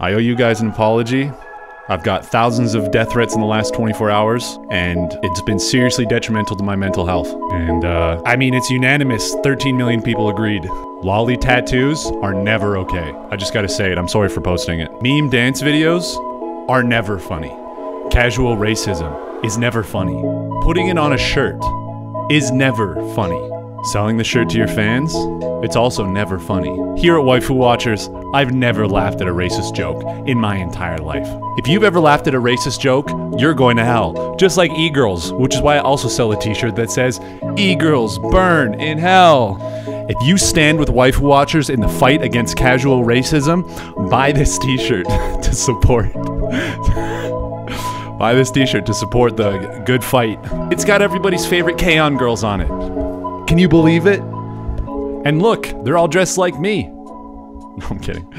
I owe you guys an apology. I've got thousands of death threats in the last 24 hours, and it's been seriously detrimental to my mental health. And, uh, I mean, it's unanimous. 13 million people agreed. Loli tattoos are never okay. I just gotta say it. I'm sorry for posting it. Meme dance videos are never funny. Casual racism is never funny. Putting it on a shirt is never funny. Selling the shirt to your fans, it's also never funny. Here at Waifu Watchers, I've never laughed at a racist joke in my entire life. If you've ever laughed at a racist joke, you're going to hell. Just like e-girls, which is why I also sell a t-shirt that says, E-girls burn in hell. If you stand with Waifu Watchers in the fight against casual racism, buy this t-shirt to support. Buy this t-shirt to support the good fight. It's got everybody's favorite K-On! girls on it. Can you believe it? And look, they're all dressed like me. No, I'm kidding.